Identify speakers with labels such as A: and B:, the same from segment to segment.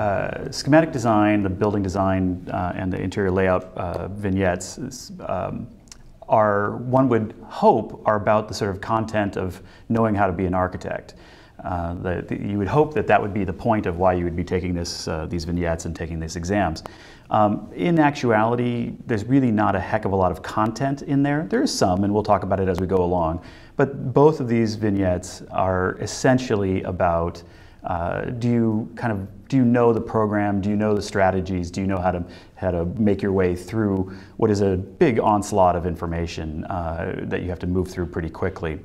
A: uh, schematic design, the building design, uh, and the interior layout uh, vignettes is, um, are, one would hope, are about the sort of content of knowing how to be an architect. Uh, the, you would hope that that would be the point of why you would be taking this, uh, these vignettes and taking these exams. Um, in actuality, there's really not a heck of a lot of content in there. There is some, and we'll talk about it as we go along. But both of these vignettes are essentially about uh, do you kind of do you know the program? Do you know the strategies? Do you know how to how to make your way through what is a big onslaught of information uh, that you have to move through pretty quickly?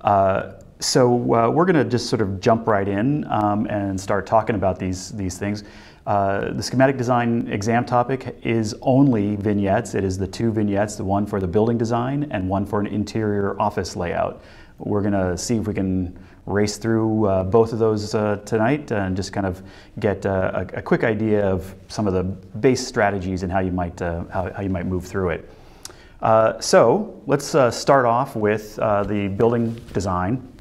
A: Uh, so uh, we're going to just sort of jump right in um, and start talking about these these things. Uh, the schematic design exam topic is only vignettes. It is the two vignettes, the one for the building design and one for an interior office layout. We're going to see if we can race through uh, both of those uh, tonight and just kind of get uh, a, a, quick idea of some of the base strategies and how you might, uh, how, how, you might move through it. Uh, so let's start off with the building design.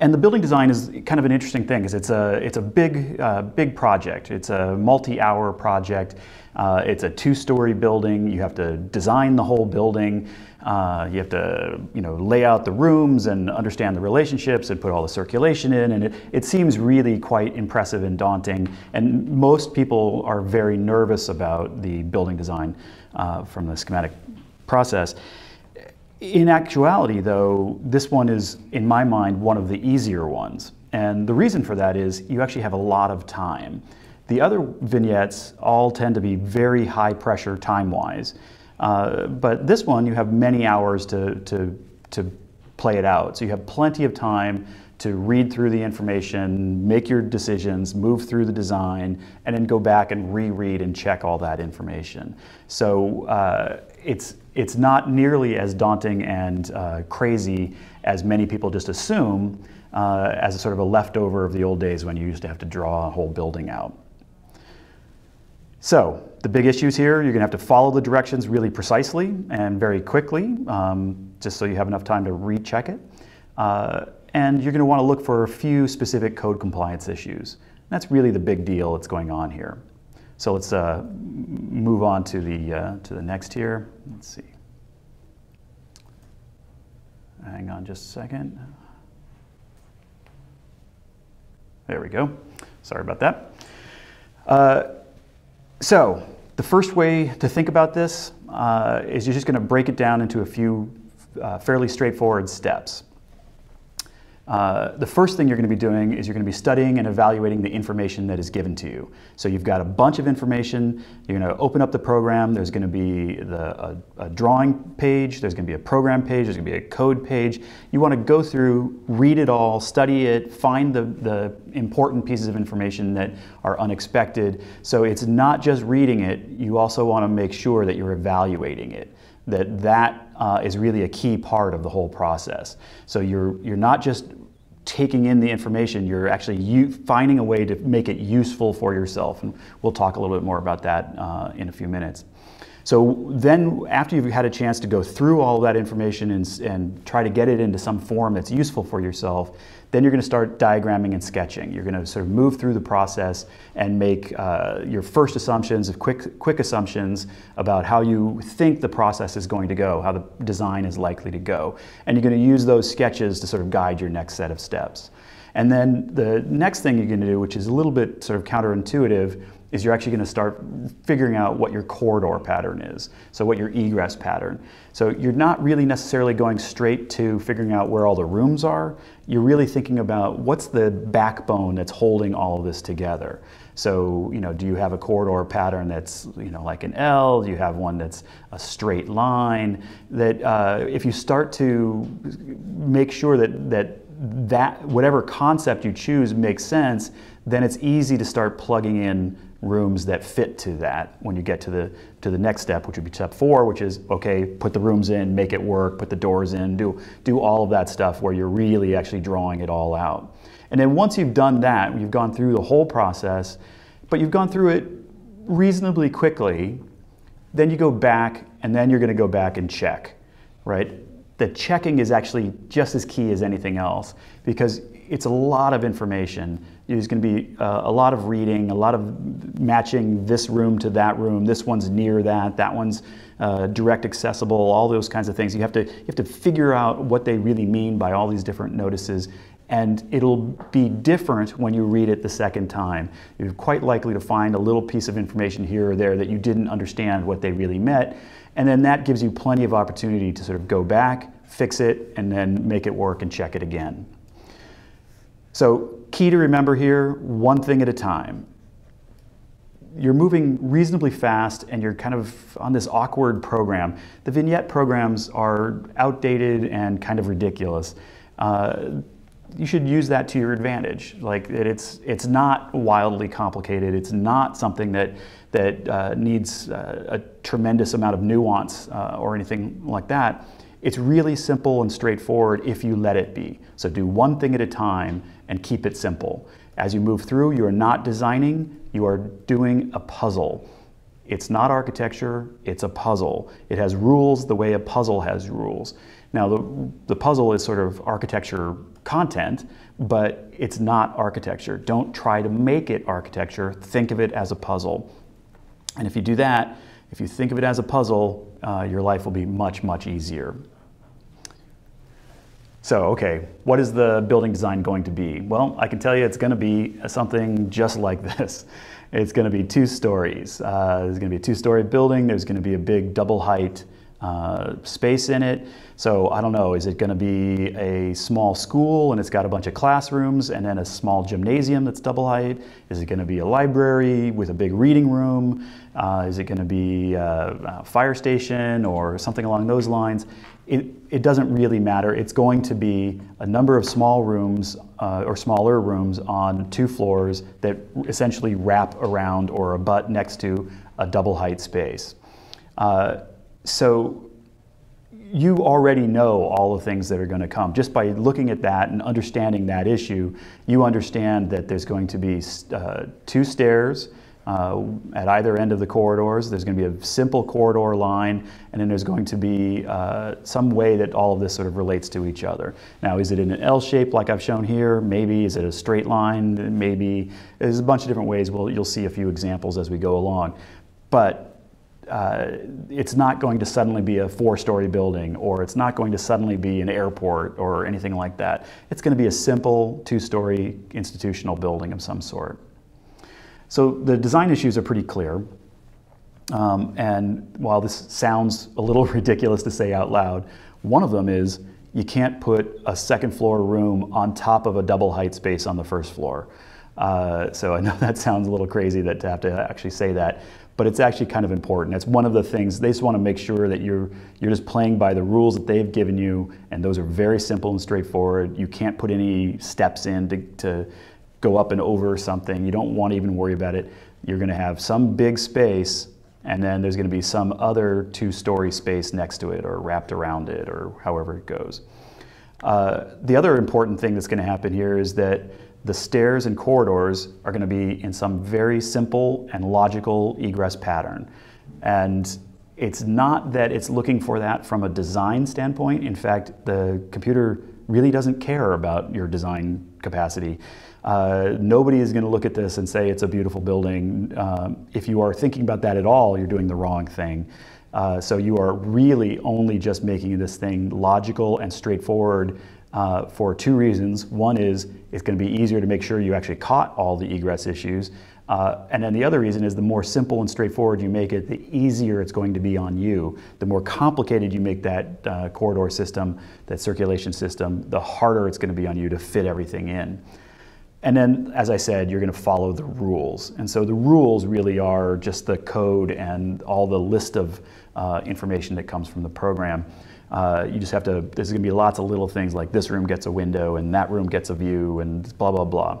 A: And the building design is kind of an interesting thing because it's a, it's a big, big project. It's a multi-hour project. it's a two-story building. You have to design the whole building. Uh, you have to, you know, lay out the rooms and understand the relationships and put all the circulation in, and it, it seems really quite impressive and daunting. And most people are very nervous about the building design uh, from the schematic process. In actuality, though, this one is, in my mind, one of the easier ones. And the reason for that is you actually have a lot of time. The other vignettes all tend to be very high pressure time wise. Uh, but this one, you have many hours to, to, to play it out. So you have plenty of time to read through the information, make your decisions, move through the design, and then go back and reread and check all that information. So uh, it's, it's not nearly as daunting and uh, crazy as many people just assume uh, as a sort of a leftover of the old days when you used to have to draw a whole building out. So the big issues here, you're going to have to follow the directions really precisely and very quickly, um, just so you have enough time to recheck it. Uh, and you're going to want to look for a few specific code compliance issues. That's really the big deal that's going on here. So let's uh, move on to the, uh, to the next here. Let's see. Hang on just a second. There we go. Sorry about that. Uh, so the first way to think about this uh, is you're just going to break it down into a few uh, fairly straightforward steps. Uh, the first thing you're going to be doing is you're going to be studying and evaluating the information that is given to you. So you've got a bunch of information. You're going to open up the program. There's going to be the, a, a drawing page. There's going to be a program page. There's going to be a code page. You want to go through, read it all, study it, find the, the important pieces of information that are unexpected. So it's not just reading it. You also want to make sure that you're evaluating it that that uh, is really a key part of the whole process. So you're, you're not just taking in the information, you're actually finding a way to make it useful for yourself. And we'll talk a little bit more about that uh, in a few minutes. So then after you've had a chance to go through all that information and, and try to get it into some form that's useful for yourself, then you're going to start diagramming and sketching. You're going to sort of move through the process and make uh, your first assumptions, of quick, quick assumptions about how you think the process is going to go, how the design is likely to go. And you're going to use those sketches to sort of guide your next set of steps. And then the next thing you're going to do, which is a little bit sort of counterintuitive, is you're actually going to start figuring out what your corridor pattern is, so what your egress pattern. So you're not really necessarily going straight to figuring out where all the rooms are. You're really thinking about what's the backbone that's holding all of this together. So, you know, do you have a corridor pattern that's, you know, like an L? Do you have one that's a straight line? That uh, if you start to make sure that, that that whatever concept you choose makes sense, then it's easy to start plugging in rooms that fit to that when you get to the to the next step which would be step four which is okay put the rooms in make it work put the doors in do do all of that stuff where you're really actually drawing it all out and then once you've done that you've gone through the whole process but you've gone through it reasonably quickly then you go back and then you're going to go back and check right the checking is actually just as key as anything else because it's a lot of information. There's going to be uh, a lot of reading, a lot of matching this room to that room. This one's near that, that one's uh, direct accessible, all those kinds of things. You have, to, you have to figure out what they really mean by all these different notices and it'll be different when you read it the second time. You're quite likely to find a little piece of information here or there that you didn't understand what they really meant, and then that gives you plenty of opportunity to sort of go back, fix it, and then make it work and check it again. So key to remember here, one thing at a time. You're moving reasonably fast and you're kind of on this awkward program. The vignette programs are outdated and kind of ridiculous. Uh, you should use that to your advantage. Like it's it's not wildly complicated. It's not something that that uh, needs uh, a tremendous amount of nuance uh, or anything like that. It's really simple and straightforward if you let it be. So do one thing at a time and keep it simple. As you move through, you are not designing, you are doing a puzzle. It's not architecture, it's a puzzle. It has rules the way a puzzle has rules. Now, the, the puzzle is sort of architecture content, but it's not architecture. Don't try to make it architecture, think of it as a puzzle. And if you do that, if you think of it as a puzzle, uh, your life will be much, much easier. So, okay, what is the building design going to be? Well, I can tell you it's going to be something just like this. It's going to be two stories. Uh, there's going to be a two-story building. There's going to be a big double height uh, space in it. So I don't know, is it going to be a small school and it's got a bunch of classrooms and then a small gymnasium that's double height? Is it going to be a library with a big reading room? Uh, is it going to be a, a, fire station or something along those lines? It, it doesn't really matter. It's going to be a number of small rooms uh, or smaller rooms on two floors that essentially wrap around or abut next to a double height space. Uh, so you already know all the things that are going to come. Just by looking at that and understanding that issue, you understand that there's going to be uh, two stairs uh, at either end of the corridors. There's going to be a simple corridor line, and then there's going to be uh, some way that all of this sort of relates to each other. Now, is it in an L shape like I've shown here? Maybe. Is it a straight line? Maybe. There's a bunch of different ways. Well, you'll see a few examples as we go along. But uh, it's not going to suddenly be a four-story building or it's not going to suddenly be an airport or anything like that. It's going to be a simple two-story institutional building of some sort. So the design issues are pretty clear. Um, and while this sounds a little ridiculous to say out loud, one of them is you can't put a second floor room on top of a double height space on the first floor. Uh, so I know that sounds a little crazy that to have to actually say that, but it's actually kind of important. It's one of the things they just want to make sure that you're you're just playing by the rules that they've given you, and those are very simple and straightforward. You can't put any steps in to, to go up and over something. You don't want to even worry about it. You're going to have some big space, and then there's going to be some other two-story space next to it, or wrapped around it, or however it goes. Uh, the other important thing that's going to happen here is that the stairs and corridors are going to be in some very simple and logical egress pattern. And it's not that it's looking for that from a design standpoint. In fact, the computer really doesn't care about your design capacity. Uh, nobody is going to look at this and say it's a beautiful building. Um, if you are thinking about that at all, you're doing the wrong thing. Uh, so you are really only just making this thing logical and straightforward uh, for two reasons. One is it's going to be easier to make sure you actually caught all the egress issues. Uh, and then the other reason is the more simple and straightforward you make it, the easier it's going to be on you. The more complicated you make that uh, corridor system, that circulation system, the harder it's going to be on you to fit everything in. And then, as I said, you're going to follow the rules. And so the rules really are just the code and all the list of uh, information that comes from the program. Uh, you just have to, there's going to be lots of little things like this room gets a window and that room gets a view and blah, blah, blah.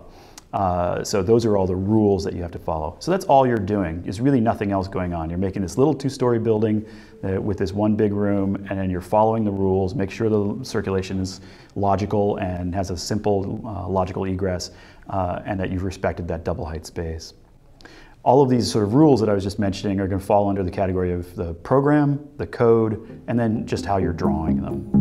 A: Uh, so those are all the rules that you have to follow. So that's all you're doing. There's really nothing else going on. You're making this little two-story building uh, with this one big room, and then you're following the rules. Make sure the circulation is logical and has a simple uh, logical egress, uh, and that you've respected that double height space all of these sort of rules that I was just mentioning are going to fall under the category of the program, the code, and then just how you're drawing them.